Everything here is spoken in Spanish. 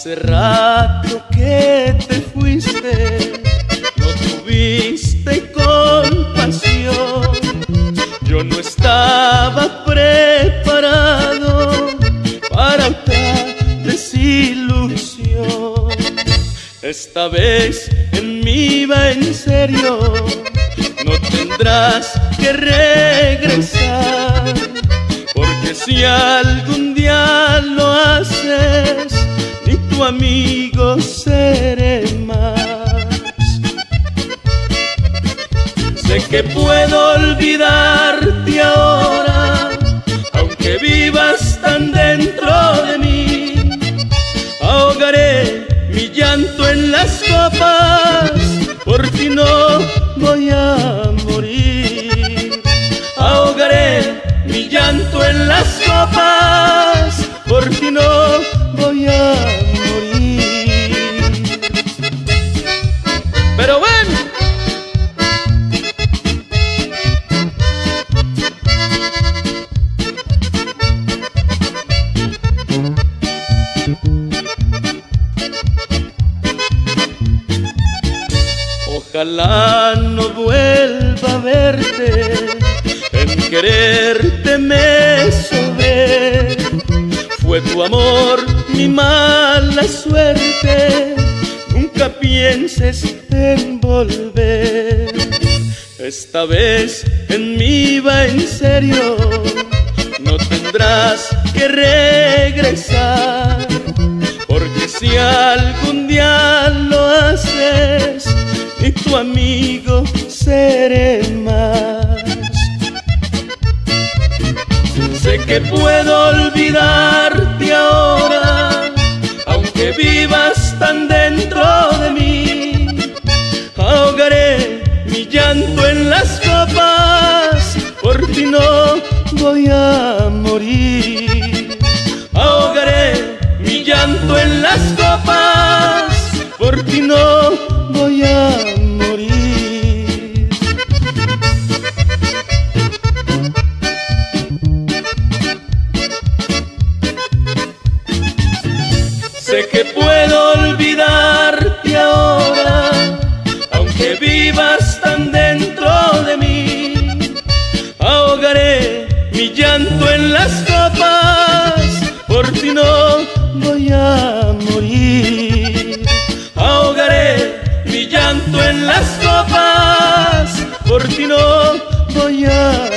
Hace rato que te fuiste, no tuviste compasión. Yo no estaba preparado para otra desilusión. Esta vez en mí va en serio, no tendrás que regresar, porque si algún día lo haces, amigo seré más. Sé que puedo olvidarte ahora, aunque vivas tan dentro de mí. Ahogaré mi llanto en las copas, Ojalá no vuelva a verte, en quererte me sobré. Fue tu amor mi mala suerte, nunca pienses en volver. Esta vez en mí va en serio, no tendrás que regresar, porque si algún día amigo seré más. Sé que puedo olvidarte ahora, aunque vivas tan dentro de mí. Ahogaré mi llanto en las copas, por ti no voy a morir. Sé que puedo olvidarte ahora, aunque vivas tan dentro de mí. Ahogaré mi llanto en las copas, por ti no voy a morir. Ahogaré mi llanto en las copas, por ti no voy a